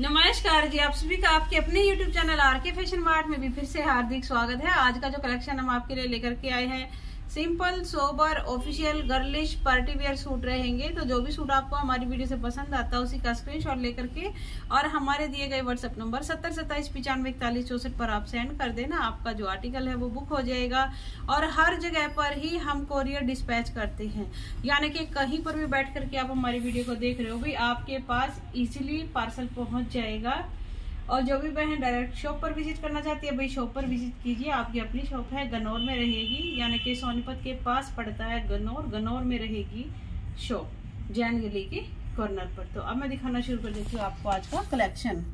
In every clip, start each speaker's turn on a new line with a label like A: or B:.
A: नमस्कार जी, आप सभी का आपके अपने YouTube channel R K fashion mart में भी फिर से हार्दिक स्वागत है। आज का जो कलेक्शन हम आपके लिए लेकर के आए हैं simple, sober, official, girlish, party wear suit रहेंगे। तो जो भी सूट आपको हमारी वीडियो से पसंद आता है, उसी का स्क्रीनशॉट लेकर के और हमारे दिए गए व्हाट्सएप नंबर सत्तर सत्ताईस पिचानवे इकतालीस चौसठ पर आप सेंड कर देना। आपका जो आर्टिकल है, वो बुक हो जाएगा। और हर जगह पर ही हम कोरियर डिस्पैच करते हैं। यानी कि कहीं पर भी बैठ करके आप हमारी वीडियो को देख रहे हो, भी आपके पास इजिली पार्सल पहुँच जाएगा। और जो भी बहन डायरेक्ट शॉप पर विज़िट करना चाहती है, भाई शॉप पर विज़िट कीजिए। आपकी अपनी शॉप है गनौर में रहेगी, यानी कि सोनीपत के पास पड़ता है गनौर गनौर में रहेगी शॉप जैन गली के कॉर्नर पर। तो अब मैं दिखाना शुरू कर देती हूँ आपको आज का कलेक्शन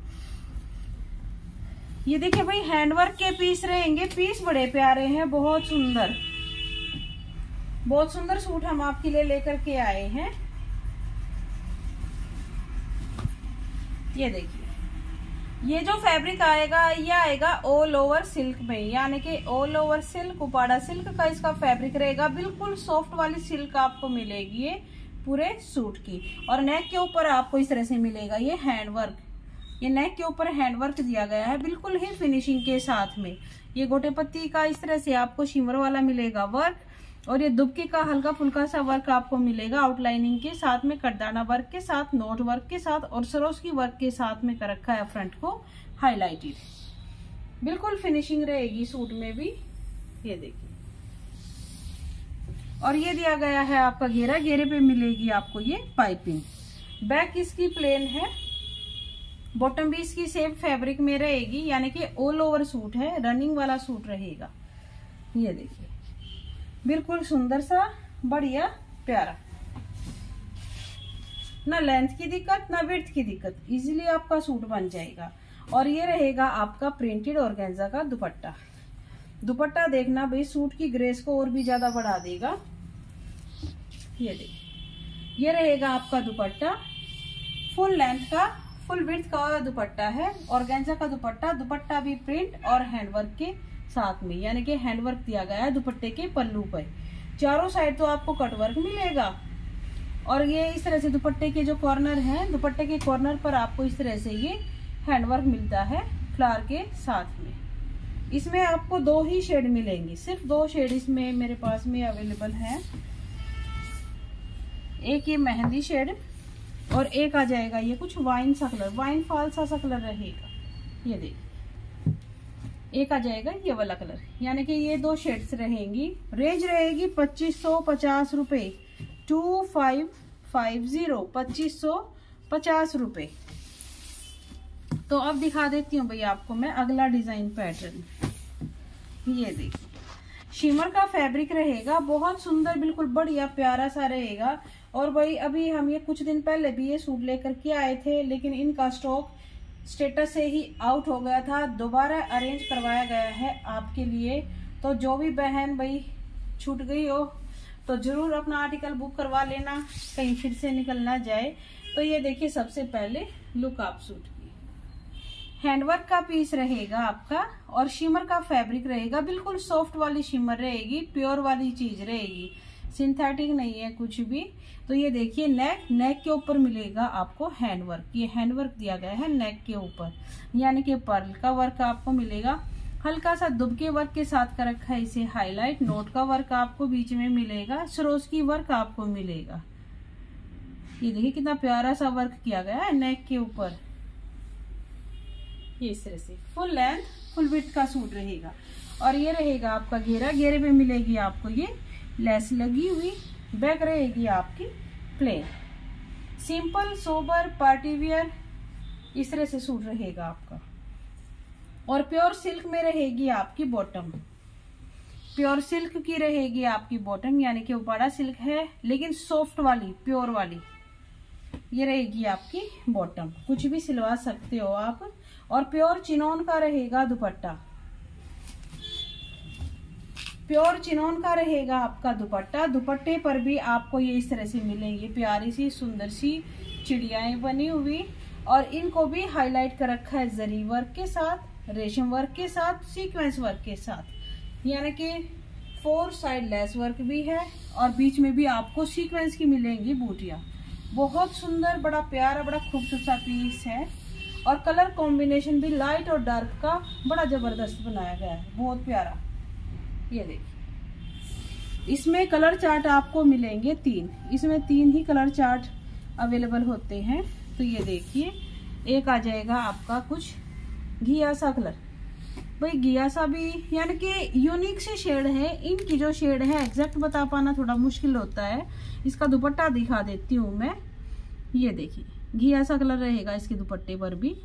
A: ये देखिए भाई हैंडवर्क के पीस रहेंगे। पीस बड़े प्यारे हैं, बहुत सुंदर। बहुत सुंदर सूट हम आपके लिए लेकर के आए हैं। ये देखिए। ये जो फैब्रिक आएगा, ये आएगा ऑल ओवर सिल्क में। यानी कि all over silk Uppada silk का इसका फैब्रिक रहेगा। बिल्कुल सॉफ्ट वाली सिल्क आपको मिलेगी ये पूरे सूट की। और नेक के ऊपर आपको इस तरह से मिलेगा ये हैंडवर्क ये नेक के ऊपर हैंडवर्क दिया गया है, बिल्कुल ही फिनिशिंग के साथ में। ये गोटे पत्ती का इस तरह से आपको शिमर वाला मिलेगा। वर्क और ये दुबके का हल्का फुल्का सा वर्क आपको मिलेगा आउटलाइनिंग के साथ में, करदाना वर्क के साथ, नोट वर्क के साथ और सरोस की वर्क के साथ में कर रखा है फ्रंट को हाईलाइटेड बिल्कुल फिनिशिंग रहेगी सूट में भी, ये देखिए। और ये दिया गया है आपका घेरा, घेरे पे मिलेगी आपको ये पाइपिंग। बैक इसकी प्लेन है, बॉटम भी इसकी सेम फैब्रिक में रहेगी, यानी कि ऑल ओवर सूट है रनिंग वाला सूट रहेगा। ये देखिए। बिल्कुल सुंदर सा, बढ़िया, प्यारा। ना लेंथ की दिक्कत, ना विर्थ की दिक्कत इजीली आपका सूट बन जाएगा। और ये रहेगा आपका प्रिंटेड ऑर्गेन्जा का दुपट्टा। दुपट्टा देखना भाई सूट की ग्रेस को और भी ज़्यादा बढ़ा देगा। ये देख। ये रहेगा आपका दुपट्टा। फुल लेंथ का फुल विर्थ का दुपट्टा है। ऑर्गेन्जा का दुपट्टा दुपट्टा भी प्रिंट और हैंडवर्क के साथ में, यानी कि हैंडवर्क दिया गया है दुपट्टे के पल्लू पर। चारों साइड तो आपको कटवर्क मिलेगा। और ये इस तरह से दुपट्टे के जो कॉर्नर है, दुपट्टे के कॉर्नर पर आपको इस तरह से ये हैंडवर्क मिलता है फ्लावर के साथ में। इसमें आपको दो ही शेड मिलेंगे। सिर्फ़ दो शेड इसमें मेरे पास में अवेलेबल है। एक ये मेहंदी शेड और एक आ जाएगा ये कुछ वाइन सा कलर वाइन फॉल सा सा कलर रहेगा। ये देखिए एक आ जाएगा ये वाला कलर। यानी कि ये दो शेड्स रहेंगी। रेंज रहेगी पच्चीस सौ पचास रुपए। टू फाइव फाइव ज़ीरो पच्चीस सौ पचास रुपए। तो अब दिखा देती हूँ भैया आपको मैं अगला डिज़ाइन पैटर्न ये देखिए शिमर का फैब्रिक रहेगा, बहुत सुंदर, बिल्कुल बढ़िया, प्यारा सा रहेगा। और भाई, अभी हम ये कुछ दिन पहले भी ये सूट लेकर के आए थे, लेकिन इनका स्टॉक स्टेटस से ही आउट हो गया था। दोबारा अरेंज करवाया गया है आपके लिए। तो जो भी बहन भाई छूट गई हो तो ज़रूर अपना आर्टिकल बुक करवा लेना, कहीं फिर से निकल ना जाए। तो ये देखिए, सबसे पहले लुक आप सूट की। हैंडवर्क का पीस रहेगा आपका और शिमर का फैब्रिक रहेगा। बिल्कुल सॉफ्ट वाली शिमर रहेगी प्योर वाली चीज़ रहेगी। सिंथेटिक नहीं है कुछ भी। तो ये देखिए नेक नेक के ऊपर मिलेगा आपको हैंडवर्क ये हैंडवर्क दिया गया है नेक के ऊपर। यानी कि पर्ल का वर्क आपको मिलेगा। हल्का सा दुबके वर्क के साथ का रखा है इसे हाईलाइट नोट का वर्क आपको बीच में मिलेगा। सरोज की वर्क आपको मिलेगा। ये देखिए कितना प्यारा सा वर्क किया गया है नेक के ऊपर। इस तरह से फुल लेंथ फुल विथ का सूट रहेगा। और ये रहेगा आपका घेरा। घेरे पे मिलेगी आपको ये लेस लगी हुई बैक रहेगी आपकी plain. Simple sober party wear इस तरह से सूट रहेगा आपका। और प्योर सिल्क में रहेगी आपकी बॉटम प्योर सिल्क की रहेगी आपकी बॉटम यानी कि वो बड़ा सिल्क है, लेकिन सॉफ्ट वाली प्योर वाली। ये रहेगी आपकी बॉटम कुछ भी सिलवा सकते हो आप। और प्योर चिनोन का रहेगा दुपट्टा। प्योर चिनोन का रहेगा आपका दुपट्टा। दुपट्टे पर भी आपको ये इस तरह से मिलेंगे। प्यारी सी, सुंदर सी चिड़ियाएँ बनी हुई। और इनको भी हाईलाइट कर रखा है जरी वर्क के साथ, रेशम वर्क के साथ सीक्वेंस वर्क के साथ। यानी कि फोर साइड लेस वर्क भी है और बीच में भी आपको सीक्वेंस की मिलेंगी बूटियाँ। बहुत सुंदर, बड़ा प्यारा, बड़ा खूबसूरत सा पीस है। और कलर कॉम्बिनेशन भी लाइट और डार्क का बड़ा ज़बरदस्त बनाया गया है। बहुत प्यारा। ये देखिए। इसमें कलर चार्ट आपको मिलेंगे तीन। इसमें तीन ही कलर चार्ट अवेलेबल होते हैं। तो ये देखिए, एक आ जाएगा आपका कुछ घिया सा कलर भाई, घिया सा भी यानी कि यूनिक से शेड है। इनकी जो शेड है एग्जैक्ट बता पाना थोड़ा मुश्किल होता है। इसका दुपट्टा दिखा देती हूँ मैं। ये देखिए, घिया सा कलर रहेगा इसके दुपट्टे पर भी।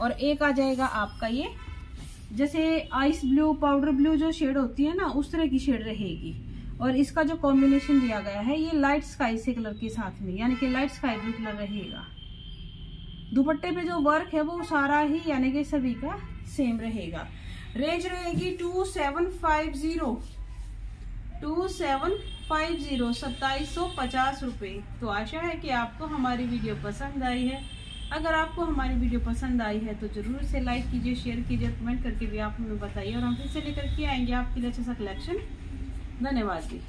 A: और एक आ जाएगा आपका ये जैसे आइस ब्लू पाउडर ब्लू जो शेड होती है ना, उस तरह की शेड रहेगी। और इसका जो कॉम्बिनेशन दिया गया है, ये लाइट स्काई से कलर के साथ में, यानी कि लाइट स्काई ब्लू कलर रहेगा। दुपट्टे पे जो वर्क है, वो सारा ही, यानी कि सभी का सेम रहेगा। रेंज रहेगी two seven five zero two seven five zero सत्ताईस सौ पचास रुपये तो आशा है कि आपको हमारी वीडियो पसंद आई है। अगर आपको हमारी वीडियो पसंद आई है तो ज़रूर से लाइक कीजिए शेयर कीजिए कमेंट करके भी आप हमें बताइए और हम फिर से लेकर के आएँगे आपके लिए अच्छा सा कलेक्शन धन्यवाद जी।